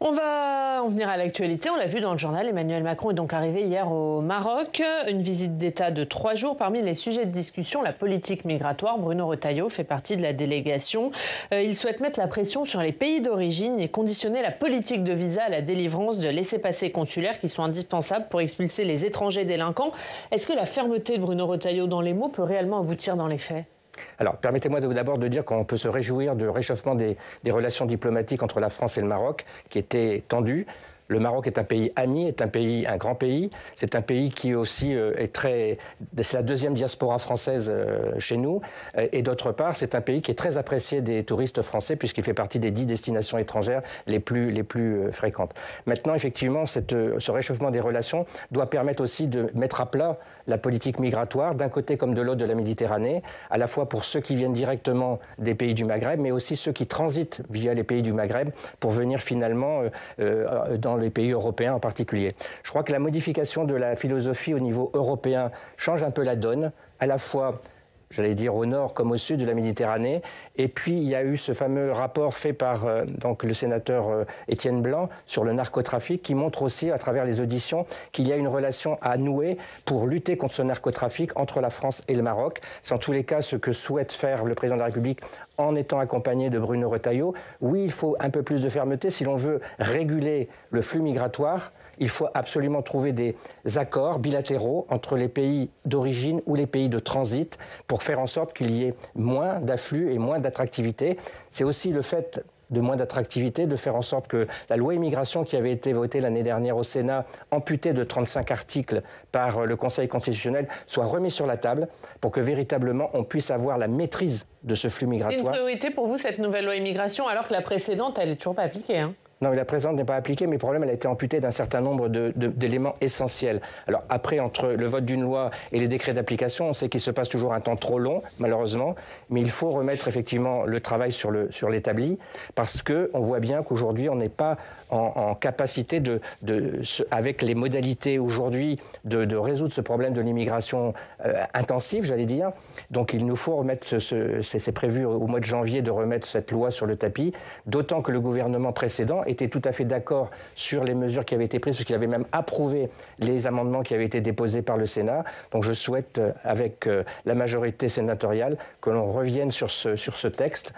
On va en venir à l'actualité. On l'a vu dans le journal. Emmanuel Macron est donc arrivé hier au Maroc. Une visite d'État de trois jours. Parmi les sujets de discussion, la politique migratoire. Bruno Retailleau fait partie de la délégation. Euh, il souhaite mettre la pression sur les pays d'origine et conditionner la politique de visa à la délivrance de laissés-passer consulaires qui sont indispensables pour expulser les étrangers délinquants. Est-ce que la fermeté de Bruno Retailleau dans les mots peut réellement aboutir dans les faits? Alors, permettez-moi d'abord de dire qu'on peut se réjouir du réchauffement des, des, relations diplomatiques entre la France et le Maroc, qui étaient tendues. Le Maroc est un pays ami, est un pays, un grand pays. C'est un pays qui aussi euh, est très, c'est la deuxième diaspora française euh, chez nous. Euh, et d'autre part, c'est un pays qui est très apprécié des touristes français puisqu'il fait partie des dix destinations étrangères les plus, les plus fréquentes. Maintenant, effectivement, ce réchauffement des relations doit permettre aussi de mettre à plat la politique migratoire d'un côté comme de l'autre de la Méditerranée, à la fois pour ceux qui viennent directement des pays du Maghreb, mais aussi ceux qui transitent via les pays du Maghreb pour venir finalement dans les pays européens en particulier. Je crois que la modification de la philosophie au niveau européen change un peu la donne, à la fois j'allais dire au nord comme au sud de la Méditerranée. Et puis il y a eu ce fameux rapport fait par euh, donc le sénateur euh, Étienne Blanc sur le narcotrafic qui montre aussi à travers les auditions qu'il y a une relation à nouer pour lutter contre ce narcotrafic entre la France et le Maroc. C'est en tous les cas ce que souhaite faire le président de la République en étant accompagné de Bruno Retailleau. Oui, il faut un peu plus de fermeté si l'on veut réguler le flux migratoire. Il faut absolument trouver des accords bilatéraux entre les pays d'origine ou les pays de transit pour faire en sorte qu'il y ait moins d'afflux et moins d'attractivité. C'est aussi le fait de moins d'attractivité, de faire en sorte que la loi immigration qui avait été votée l'année dernière au Sénat, amputée de 35 articles par le Conseil constitutionnel, soit remise sur la table pour que véritablement on puisse avoir la maîtrise de ce flux migratoire. C'est une priorité pour vous, cette nouvelle loi immigration, alors que la précédente, elle n'est toujours pas appliquée hein non, mais la présente n'est pas appliquée, mais le problème, elle a été amputée d'un certain nombre d'éléments essentiels. Alors après, entre le vote d'une loi et les décrets d'application, on sait qu'il se passe toujours un temps trop long, malheureusement, mais il faut remettre effectivement le travail sur l'établi, parce qu'on voit bien qu'aujourd'hui, on n'est pas en, capacité de, avec les modalités aujourd'hui, de, résoudre ce problème de l'immigration euh, intensive, j'allais dire. Donc il nous faut remettre, ce, c'est prévu au mois de janvier de remettre cette loi sur le tapis, d'autant que le gouvernement précédent était tout à fait d'accord sur les mesures qui avaient été prises, parce qu'il avait même approuvé les amendements qui avaient été déposés par le Sénat. Donc je souhaite, euh, avec euh, la majorité sénatoriale, que l'on revienne sur ce, texte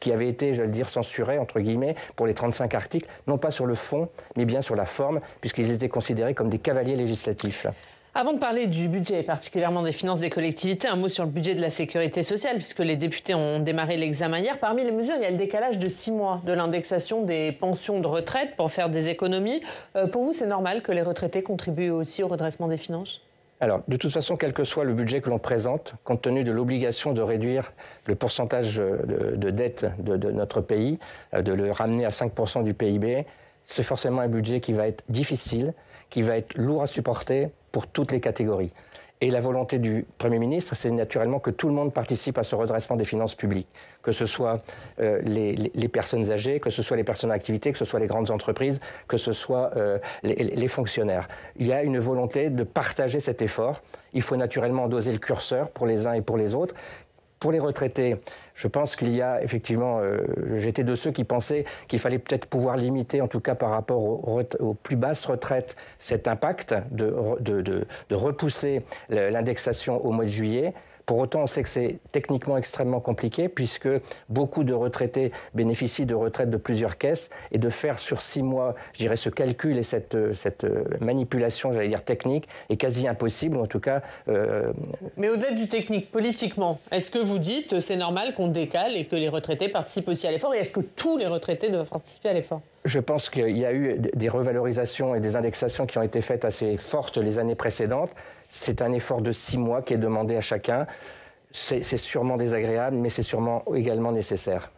qui avait été, je vais le dire, censuré, entre guillemets, pour les 35 articles, non pas sur le fond, mais bien sur la forme, puisqu'ils étaient considérés comme des cavaliers législatifs. Avant de parler du budget et particulièrement des finances des collectivités, un mot sur le budget de la sécurité sociale, puisque les députés ont démarré l'examen hier. Parmi les mesures, il y a le décalage de six mois de l'indexation des pensions de retraite pour faire des économies. Euh, pour vous, c'est normal que les retraités contribuent aussi au redressement des finances? Alors, de toute façon, quel que soit le budget que l'on présente, compte tenu de l'obligation de réduire le pourcentage de, dette de, de, notre pays, euh, de le ramener à 5% du PIB, c'est forcément un budget qui va être difficile, qui va être lourd à supporter pour toutes les catégories. Et la volonté du Premier ministre, c'est naturellement que tout le monde participe à ce redressement des finances publiques, que ce soit euh, les, personnes âgées, que ce soit les personnes en activité, que ce soit les grandes entreprises, que ce soit euh, les, fonctionnaires. Il y a une volonté de partager cet effort. Il faut naturellement doser le curseur pour les uns et pour les autres. Pour les retraités, je pense qu'il y a effectivement, euh, j'étais de ceux qui pensaient qu'il fallait peut-être pouvoir limiter, en tout cas par rapport aux, plus basses retraites, cet impact de, repousser l'indexation au mois de juillet. Pour autant, on sait que c'est techniquement extrêmement compliqué puisque beaucoup de retraités bénéficient de retraites de plusieurs caisses et de faire sur six mois, je dirais, ce calcul et cette, cette manipulation, j'allais dire technique, est quasi impossible, en tout cas. Euh... Mais au-delà du technique, politiquement, est-ce que vous dites c'est normal qu'on décale et que les retraités participent aussi à l'effort et est-ce que tous les retraités doivent participer à l'effort? Je pense qu'il y a eu des revalorisations et des indexations qui ont été faites assez fortes les années précédentes. C'est un effort de six mois qui est demandé à chacun. C'est sûrement désagréable, mais c'est sûrement également nécessaire.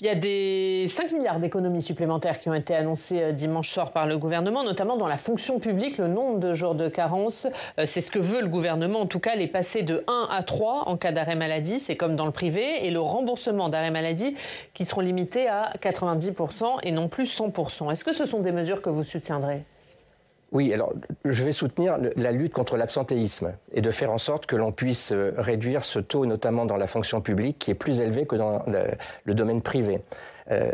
Il y a des 5 milliards d'économies supplémentaires qui ont été annoncées euh, dimanche soir par le gouvernement, notamment dans la fonction publique. Le nombre de jours de carence, euh, c'est ce que veut le gouvernement. En tout cas, les passer de 1 à 3 en cas d'arrêt maladie, c'est comme dans le privé, et le remboursement d'arrêt maladie qui seront limités à 90% et non plus 100%. Est-ce que ce sont des mesures que vous soutiendrez? Oui, alors je vais soutenir la lutte contre l'absentéisme et de faire en sorte que l'on puisse euh, réduire ce taux, notamment dans la fonction publique, qui est plus élevé que dans le, domaine privé.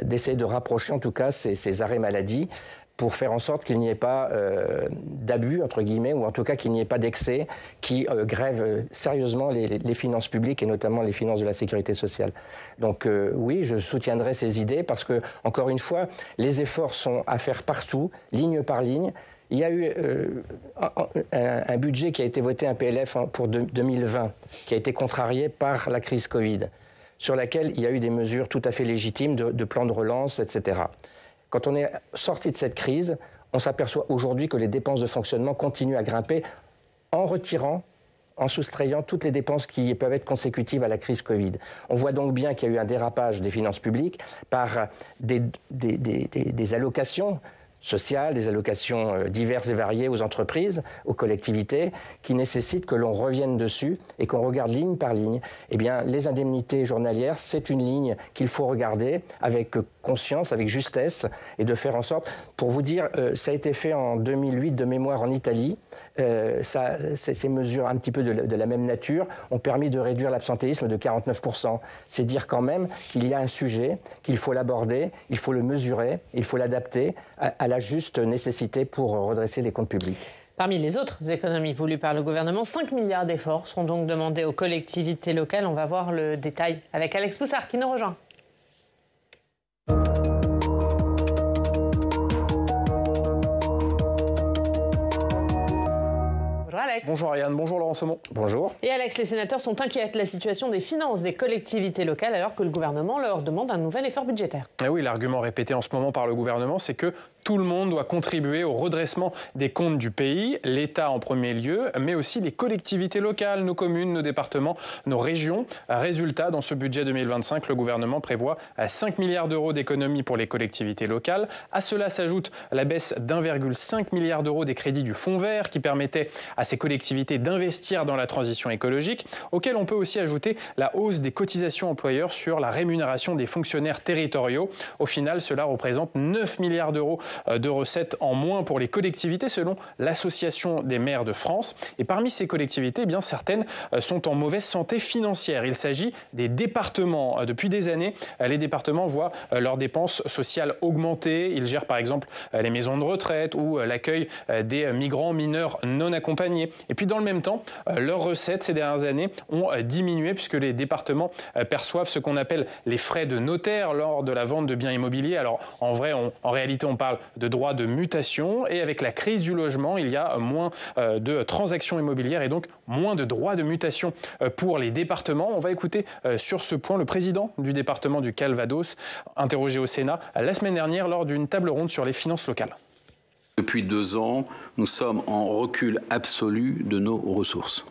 d'essayer de rapprocher en tout cas ces, arrêts maladie pour faire en sorte qu'il n'y ait pas euh, d'abus, entre guillemets, ou en tout cas qu'il n'y ait pas d'excès qui euh, grèvent euh, sérieusement les, finances publiques et notamment les finances de la sécurité sociale. Donc oui, je soutiendrai ces idées parce que, encore une fois, les efforts sont à faire partout, ligne par ligne. Il y a eu un, budget qui a été voté, un PLF pour 2020, qui a été contrarié par la crise Covid, sur laquelle il y a eu des mesures tout à fait légitimes de, plan de relance, etc. Quand on est sorti de cette crise, on s'aperçoit aujourd'hui que les dépenses de fonctionnement continuent à grimper en retirant en soustrayant toutes les dépenses qui peuvent être consécutives à la crise Covid. On voit donc bien qu'il y a eu un dérapage des finances publiques par des allocations sociales, des allocations euh, diverses et variées aux entreprises, aux collectivités, qui nécessitent que l'on revienne dessus et qu'on regarde ligne par ligne. Eh bien, les indemnités journalières, c'est une ligne qu'il faut regarder avec conscience, avec justesse, et de faire en sorte, pour vous dire, euh, ça a été fait en 2008 de mémoire en Italie. Euh, ces mesures un petit peu de la, même nature ont permis de réduire l'absentéisme de 49%. C'est dire quand même qu'il y a un sujet, qu'il faut l'aborder, il faut le mesurer, il faut l'adapter à, la juste nécessité pour redresser les comptes publics. Parmi les autres économies voulues par le gouvernement, 5 milliards d'efforts sont donc demandés aux collectivités locales. On va voir le détail avec Alex Poussard qui nous rejoint. Bonjour Ariane, bonjour Laurent Saumon. Bonjour. Et Alex, les sénateurs sont inquiets de la situation des finances des collectivités locales alors que le gouvernement leur demande un nouvel effort budgétaire. Et eh oui, l'argument répété en ce moment par le gouvernement, c'est que tout le monde doit contribuer au redressement des comptes du pays, l'État en premier lieu, mais aussi les collectivités locales, nos communes, nos départements, nos régions. Résultat, dans ce budget 2025, le gouvernement prévoit 5 milliards d'euros d'économies pour les collectivités locales. À cela s'ajoute la baisse d'1,5 milliard d'euros des crédits du Fonds vert qui permettait à ces collectivités d'investir dans la transition écologique, auquel on peut aussi ajouter la hausse des cotisations employeurs sur la rémunération des fonctionnaires territoriaux. Au final, cela représente 9 milliards d'euros euh, de recettes en moins pour les collectivités selon l'Association des maires de France. Et parmi ces collectivités, eh bien certaines euh, sont en mauvaise santé financière. Il s'agit des départements. Euh, depuis des années, les départements voient leurs dépenses sociales augmenter. Ils gèrent par exemple les maisons de retraite ou l'accueil des migrants mineurs non accompagnés. Et puis dans le même temps, leurs recettes ces dernières années ont diminué puisque les départements perçoivent ce qu'on appelle les frais de notaire lors de la vente de biens immobiliers. Alors en vrai, en réalité, on parle de droits de mutation. Et avec la crise du logement, il y a moins euh, de transactions immobilières et donc moins de droits de mutation euh, pour les départements. On va écouter euh, sur ce point le président du département du Calvados, interrogé au Sénat la semaine dernière lors d'une table ronde sur les finances locales. Depuis deux ans, nous sommes en recul absolu de nos ressources,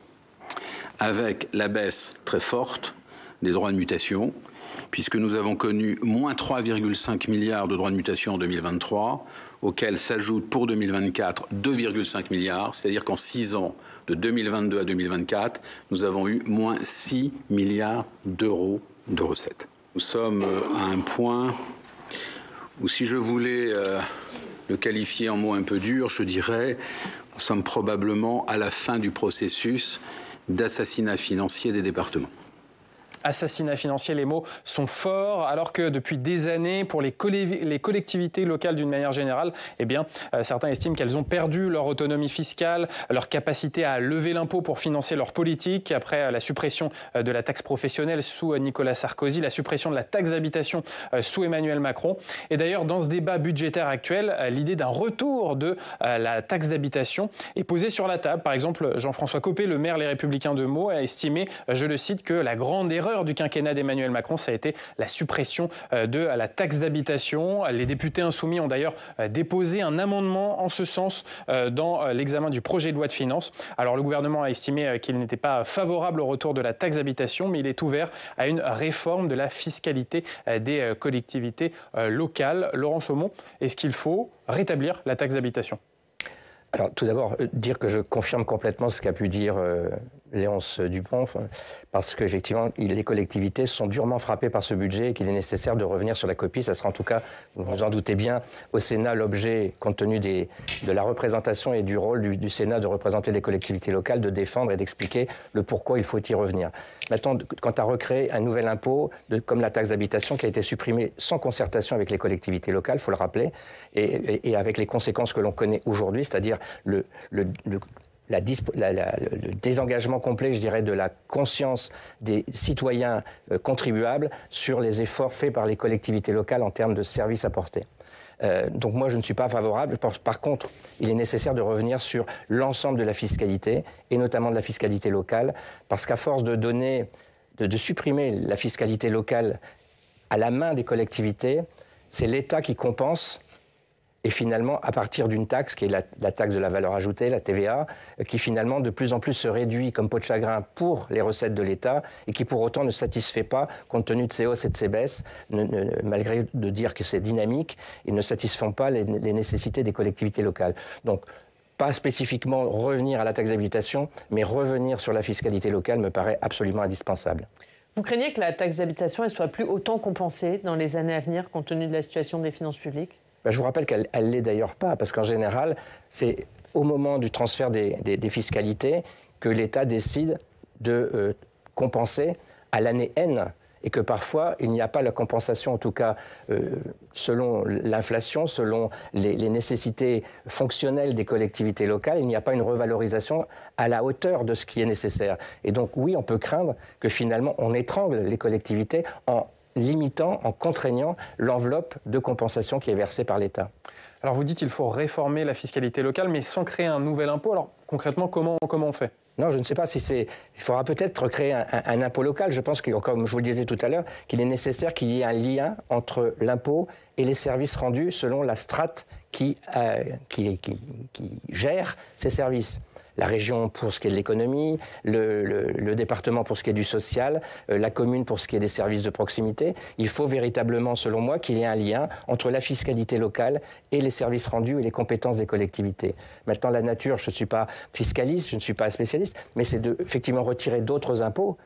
avec la baisse très forte des droits de mutation, puisque nous avons connu moins 3,5 milliards de droits de mutation en 2023, auxquels s'ajoutent pour 2024 2,5 milliards, c'est-à-dire qu'en six ans, de 2022 à 2024, nous avons eu moins 6 milliards d'euros de recettes. Nous sommes euh, à un point où si je voulais euh, le qualifier en mots un peu durs, je dirais, nous sommes probablement à la fin du processus d'assassinat financier des départements assassinat financier, les mots sont forts, alors que depuis des années, pour les, collectivités locales d'une manière générale, eh bien, euh, certains estiment qu'elles ont perdu leur autonomie fiscale, leur capacité à lever l'impôt pour financer leur politique, après euh, la suppression euh, de la taxe professionnelle sous Nicolas Sarkozy, la suppression de la taxe d'habitation sous Emmanuel Macron. Et d'ailleurs, dans ce débat budgétaire actuel, l'idée d'un retour de la taxe d'habitation est posée sur la table. Par exemple, Jean-François Copé, le maire Les Républicains de Meaux, a estimé, je le cite, que la grande erreur du quinquennat d'Emmanuel Macron, ça a été la suppression euh, de la taxe d'habitation. Les députés insoumis ont d'ailleurs euh, déposé un amendement en ce sens euh, dans l'examen du projet de loi de finances. Alors le gouvernement a estimé qu'il n'était pas favorable au retour de la taxe d'habitation, mais il est ouvert à une réforme de la fiscalité des collectivités locales. Laurent Saumon, est-ce qu'il faut rétablir la taxe d'habitation? Alors, tout d'abord, dire que je confirme complètement ce qu'a pu dire Léonce Dupont, parce qu'effectivement, les collectivités sont durement frappées par ce budget et qu'il est nécessaire de revenir sur la copie. Ça sera en tout cas, vous vous en doutez bien, au Sénat l'objet, compte tenu de la représentation et du rôle du, Sénat de représenter les collectivités locales, de défendre et d'expliquer le pourquoi il faut y revenir. Maintenant, quant à recréer un nouvel impôt, comme la taxe d'habitation qui a été supprimée sans concertation avec les collectivités locales, il faut le rappeler, et, avec les conséquences que l'on connaît aujourd'hui, c'est-à-dire le désengagement complet, je dirais, de la conscience des citoyens euh, contribuables sur les efforts faits par les collectivités locales en termes de services apportés. Euh, donc moi, je ne suis pas favorable. Par, contre, il est nécessaire de revenir sur l'ensemble de la fiscalité, et notamment de la fiscalité locale, parce qu'à force de donner, de supprimer la fiscalité locale à la main des collectivités, c'est l'État qui compense et finalement, à partir d'une taxe, qui est la, taxe de la valeur ajoutée, la TVA, euh, qui finalement de plus en plus se réduit comme peau de chagrin pour les recettes de l'État et qui pour autant ne satisfait pas, compte tenu de ces hausses et de ces baisses, malgré de dire que c'est dynamique, ils ne satisfont pas les, nécessités des collectivités locales. Donc, pas spécifiquement revenir à la taxe d'habitation, mais revenir sur la fiscalité locale me paraît absolument indispensable. Vous craignez que la taxe d'habitation ne soit plus autant compensée dans les années à venir compte tenu de la situation des finances publiques? Ben, je vous rappelle qu'elle ne l'est d'ailleurs pas, parce qu'en général, c'est au moment du transfert des, fiscalités que l'État décide de euh, compenser à l'année N et que parfois il n'y a pas la compensation, en tout cas euh, selon l'inflation, selon les, nécessités fonctionnelles des collectivités locales, il n'y a pas une revalorisation à la hauteur de ce qui est nécessaire. Et donc oui, on peut craindre que finalement on étrangle les collectivités en limitant, en contraignant l'enveloppe de compensation qui est versée par l'État. Alors vous dites qu'il faut réformer la fiscalité locale, mais sans créer un nouvel impôt. Alors concrètement, comment, comment on fait? Non, je ne sais pas si c'est. Il faudra peut-être créer un, impôt local. Je pense que, comme je vous le disais tout à l'heure, qu'il est nécessaire qu'il y ait un lien entre l'impôt et les services rendus selon la strate qui, euh, qui, qui, qui gère ces services la région pour ce qui est de l'économie, le, département pour ce qui est du social, euh, la commune pour ce qui est des services de proximité. Il faut véritablement, selon moi, qu'il y ait un lien entre la fiscalité locale et les services rendus et les compétences des collectivités. Maintenant, la nature, je ne suis pas fiscaliste, je ne suis pas spécialiste, mais c'est de effectivement retirer d'autres impôts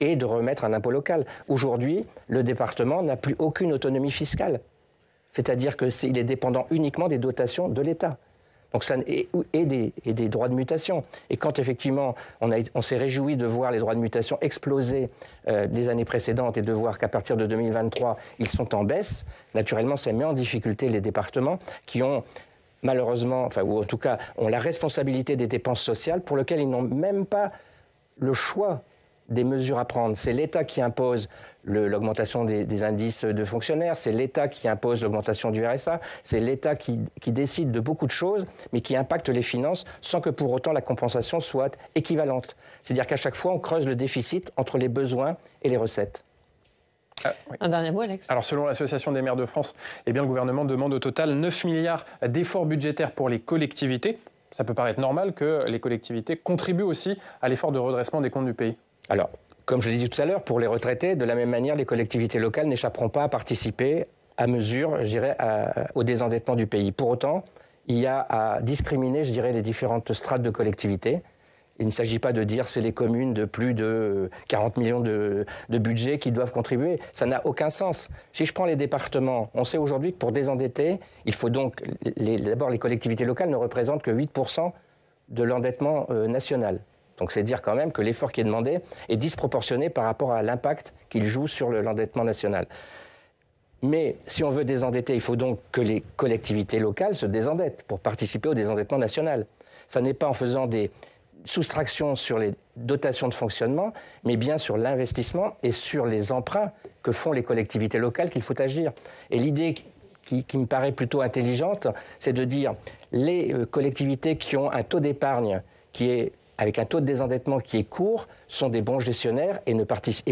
et de remettre un impôt local. Aujourd'hui, le département n'a plus aucune autonomie fiscale. C'est-à-dire qu'il est dépendant uniquement des dotations de l'État. Donc ça, et, des, des, droits de mutation. Et quand effectivement on, on s'est réjoui de voir les droits de mutation exploser euh, des années précédentes et de voir qu'à partir de 2023 ils sont en baisse, naturellement ça met en difficulté les départements qui ont malheureusement, enfin, ou en tout cas ont la responsabilité des dépenses sociales pour lesquelles ils n'ont même pas le choix des mesures à prendre. C'est l'État qui impose l'augmentation des, indices de fonctionnaires, c'est l'État qui impose l'augmentation du RSA, c'est l'État qui, décide de beaucoup de choses, mais qui impacte les finances sans que pour autant la compensation soit équivalente. C'est-à-dire qu'à chaque fois, on creuse le déficit entre les besoins et les recettes. Ah, Un dernier mot, Alex? Alors, selon l'Association des maires de France, eh bien, le gouvernement demande au total 9 milliards d'efforts budgétaires pour les collectivités. Ça peut paraître normal que les collectivités contribuent aussi à l'effort de redressement des comptes du pays. Alors, comme je l'ai dit tout à l'heure, pour les retraités, de la même manière, les collectivités locales n'échapperont pas à participer à mesure, je dirais, au désendettement du pays. Pour autant, il y a à discriminer, je dirais, les différentes strates de collectivités. Il ne s'agit pas de dire c'est les communes de plus de 40 millions de, budget qui doivent contribuer. Ça n'a aucun sens. Si je prends les départements, on sait aujourd'hui que pour désendetter, il faut donc. D'abord, les collectivités locales ne représentent que 8% de l'endettement euh, national. Donc c'est dire quand même que l'effort qui est demandé est disproportionné par rapport à l'impact qu'il joue sur l'endettement national. Mais si on veut désendetter, il faut donc que les collectivités locales se désendettent pour participer au désendettement national. Ça n'est pas en faisant des soustractions sur les dotations de fonctionnement, mais bien sur l'investissement et sur les emprunts que font les collectivités locales qu'il faut agir. Et l'idée qui, qui, me paraît plutôt intelligente, c'est de dire les euh, collectivités qui ont un taux d'épargne qui est avec un taux de désendettement qui est court, sont des bons gestionnaires et,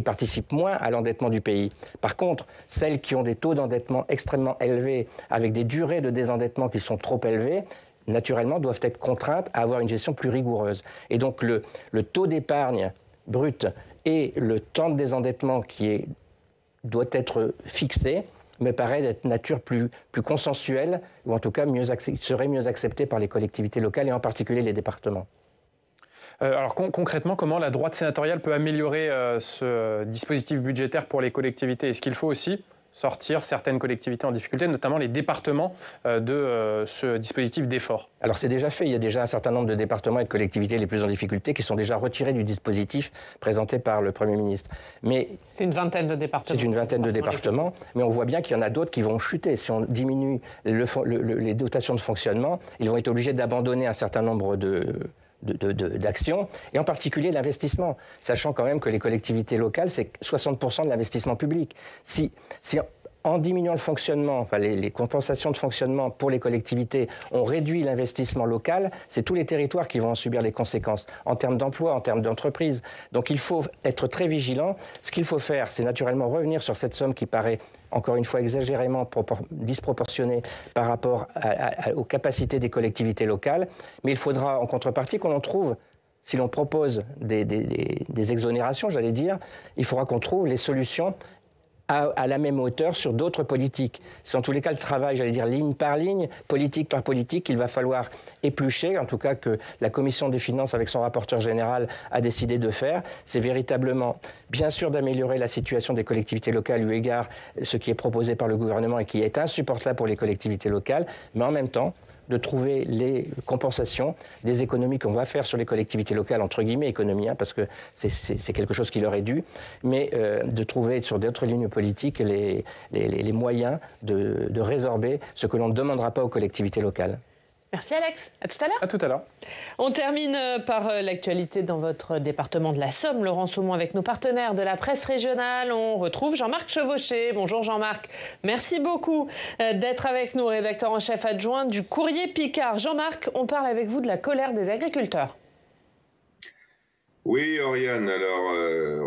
participent, moins à l'endettement du pays. Par contre, celles qui ont des taux d'endettement extrêmement élevés, avec des durées de désendettement qui sont trop élevées, naturellement doivent être contraintes à avoir une gestion plus rigoureuse. Et donc le, taux d'épargne brut et le temps de désendettement qui est, doit être fixé me paraît d'être nature plus, consensuelle, ou en tout cas serait mieux accepté par les collectivités locales et en particulier les départements. Alors concrètement, comment la droite sénatoriale peut améliorer ce dispositif budgétaire pour les collectivités? Est-ce qu'il faut aussi sortir certaines collectivités en difficulté, notamment les départements euh, de euh, ce dispositif d'effort? Alors c'est déjà fait, il y a déjà un certain nombre de départements et de collectivités les plus en difficulté qui sont déjà retirés du dispositif présenté par le Premier ministre. Mais c'est une vingtaine de départements. C'est une vingtaine de départements, mais on voit bien qu'il y en a d'autres qui vont chuter. Si on diminue les dotations de fonctionnement, ils vont être obligés d'abandonner un certain nombre de d'actions, et en particulier l'investissement, sachant quand même que les collectivités locales, c'est 60% de l'investissement public. Si, si en diminuant le fonctionnement, les, compensations de fonctionnement pour les collectivités, on réduit l'investissement local, c'est tous les territoires qui vont en subir les conséquences en termes d'emploi, en termes d'entreprise. Donc il faut être très vigilant. Ce qu'il faut faire, c'est naturellement revenir sur cette somme qui paraît encore une fois exagérément disproportionnée par rapport aux capacités des collectivités locales, mais il faudra en contrepartie qu'on en trouve si l'on propose des, exonérations, j'allais dire, il faudra qu'on trouve les solutions à, la même hauteur sur d'autres politiques. C'est en tous les cas le travail, j'allais dire ligne par ligne, politique par politique, qu'il va falloir éplucher, en tout cas que la Commission des finances, avec son rapporteur général, a décidé de faire. C'est véritablement, bien sûr, d'améliorer la situation des collectivités locales eu égard ce qui est proposé par le gouvernement et qui est insupportable pour les collectivités locales, mais en même temps, de trouver les compensations des économies qu'on va faire sur les collectivités locales, entre guillemets économies, hein, parce que c'est quelque chose qui leur est dû, mais euh, de trouver sur d'autres lignes politiques les, moyens de résorber ce que l'on ne demandera pas aux collectivités locales. Merci Alex. À tout à l'heure. À tout à l'heure. On termine euh, par euh, l'actualité dans votre département de la Somme. Laurent Saumon avec nos partenaires de la presse régionale. On retrouve Jean-Marc Chevauché. Bonjour Jean-Marc. Merci beaucoup euh, d'être avec nous, rédacteur en chef adjoint du Courrier Picard. Jean-Marc, on parle avec vous de la colère des agriculteurs. Oui, Oriane. Alors,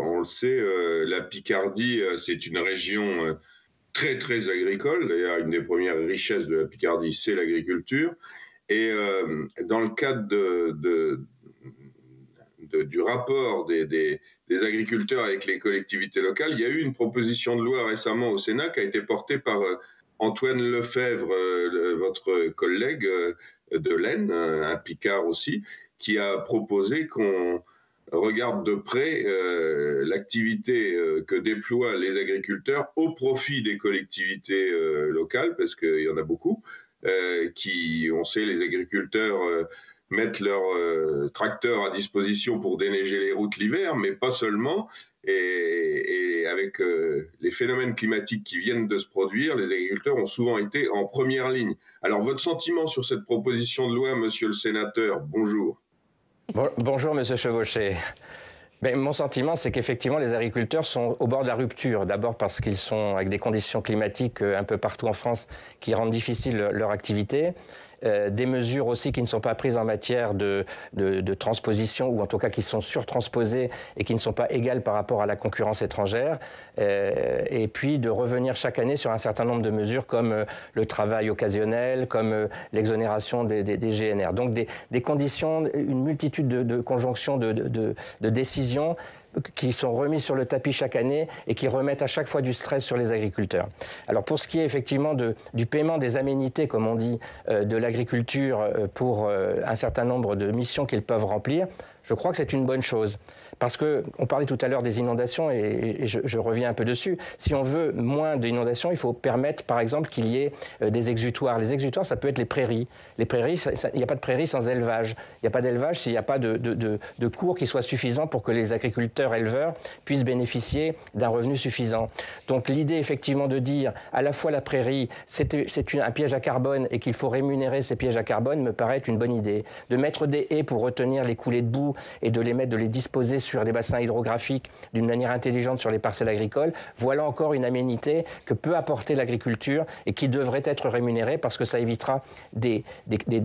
on le sait, la Picardie, c'est une région très, très agricole. D'ailleurs, une des premières richesses de la Picardie, c'est l'agriculture. Et euh, dans le cadre du rapport des, agriculteurs avec les collectivités locales, il y a eu une proposition de loi récemment au Sénat qui a été portée par euh, Antoine Lefebvre, euh, votre collègue de l'Aisne, un Picard aussi, qui a proposé qu'on regarde de près l'activité que déploient les agriculteurs au profit des collectivités locales, parce qu'il y en a beaucoup, qui, on sait, les agriculteurs euh, mettent leurs euh, tracteurs à disposition pour déneiger les routes l'hiver, mais pas seulement. Et, avec les phénomènes climatiques qui viennent de se produire, les agriculteurs ont souvent été en première ligne. Alors, votre sentiment sur cette proposition de loi, monsieur le sénateur, bonjour. bonjour, monsieur Chevauché. Ben, mon sentiment, c'est qu'effectivement, les agriculteurs sont au bord de la rupture. D'abord parce qu'ils sont avec des conditions climatiques euh, un peu partout en France qui rendent difficile leur activité. Euh, des mesures aussi qui ne sont pas prises en matière de, de, transposition ou en tout cas qui sont surtransposées et qui ne sont pas égales par rapport à la concurrence étrangère. Euh, et puis de revenir chaque année sur un certain nombre de mesures comme euh, le travail occasionnel, comme l'exonération des, des, des, GNR. Donc des, des, conditions, une multitude de, de conjonctions de, de décisions qui sont remis sur le tapis chaque année et qui remettent à chaque fois du stress sur les agriculteurs. Alors pour ce qui est effectivement de, du paiement des aménités, comme on dit, euh, de l'agriculture euh, pour euh, un certain nombre de missions qu'ils peuvent remplir, je crois que c'est une bonne chose. Parce que on parlait tout à l'heure des inondations et, je, reviens un peu dessus. Si on veut moins d'inondations, il faut permettre, par exemple, qu'il y ait euh, des exutoires. Les exutoires, ça peut être les prairies. Les prairies, il n'y a pas de prairies sans élevage. Il n'y a pas d'élevage s'il n'y a pas de, cours qui soient suffisants pour que les agriculteurs éleveurs puissent bénéficier d'un revenu suffisant. Donc l'idée, effectivement, de dire à la fois la prairie, c'est un piège à carbone et qu'il faut rémunérer ces pièges à carbone me paraît une bonne idée. De mettre des haies pour retenir les coulées de boue et de les mettre, de les disposer sur des bassins hydrographiques d'une manière intelligente sur les parcelles agricoles, voilà encore une aménité que peut apporter l'agriculture et qui devrait être rémunérée parce que ça évitera des,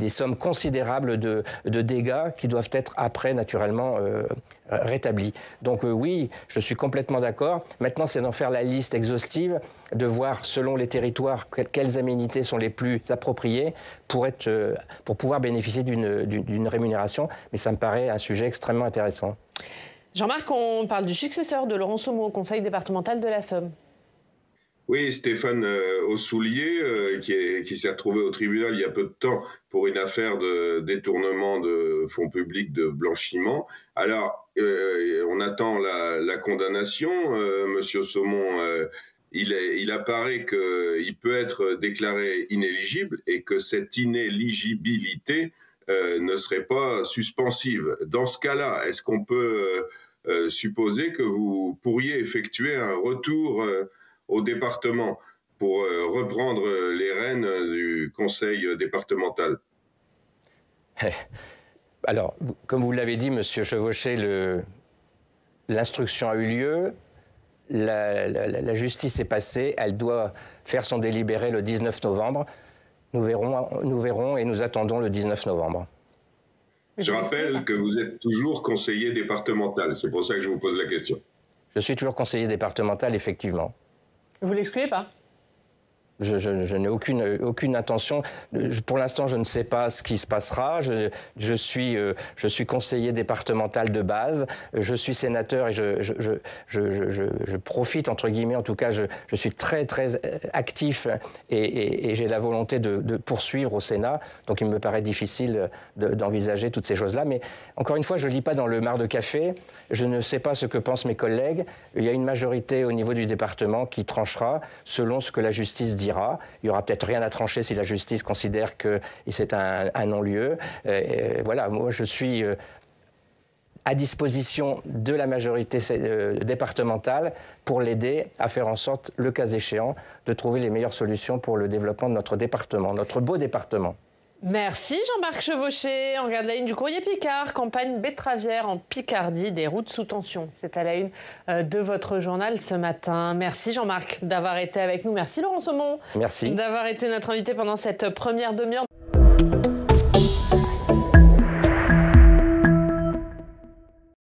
sommes considérables de, dégâts qui doivent être après naturellement euh, rétablis. Donc euh, oui, je suis complètement d'accord. Maintenant, c'est d'en faire la liste exhaustive de voir selon les territoires quelles aménités sont les plus appropriées pour, euh, pour pouvoir bénéficier d'une rémunération. Mais ça me paraît un sujet extrêmement intéressant. Jean-Marc, on parle du successeur de Laurent Sommeau au conseil départemental de la Somme. Oui, Stéphane euh, Ossoulier, euh, qui, s'est retrouvé au tribunal il y a peu de temps pour une affaire de détournement de fonds publics de blanchiment. Alors, euh, on attend la, condamnation. Monsieur Saumon, il, il, apparaît qu'il peut être déclaré inéligible et que cette inéligibilité ne serait pas suspensive. Dans ce cas-là, est-ce qu'on peut supposer que vous pourriez effectuer un retour au département pour euh, reprendre les rênes du conseil départemental? Eh, Alors, comme vous l'avez dit, Monsieur Chevauché, l'instruction a eu lieu, la, justice est passée, elle doit faire son délibéré le 19 novembre. Nous verrons, nous verrons et nous attendons le 19 novembre. Je rappelle que vous êtes toujours conseiller départemental, c'est pour ça que je vous pose la question. Je suis toujours conseiller départemental, effectivement. Vous l'excluez pas? Je, n'ai aucune, aucune intention. Pour l'instant, je ne sais pas ce qui se passera. Je, suis, euh, je suis conseiller départemental de base. Je suis sénateur et je, je profite, entre guillemets, en tout cas, je, suis très, très euh, actif et, j'ai la volonté de, poursuivre au Sénat. Donc, il me paraît difficile d'envisager toutes ces choses-là. Mais encore une fois, je ne lis pas dans le mar de café. Je ne sais pas ce que pensent mes collègues. Il y a une majorité au niveau du département qui tranchera selon ce que la justice Il y aura peut-être rien à trancher si la justice considère que c'est un, non-lieu. Euh, voilà, moi je suis euh, à disposition de la majorité euh, départementale pour l'aider à faire en sorte, le cas échéant, de trouver les meilleures solutions pour le développement de notre département, notre beau département. Merci Jean-Marc Chevauché. On regarde la ligne du courrier Picard, campagne betteravière en Picardie, des routes sous tension. C'est à la une euh, de votre journal ce matin. Merci Jean-Marc d'avoir été avec nous. Merci Laurent Saumon. Merci. D'avoir été notre invité pendant cette première demi-heure.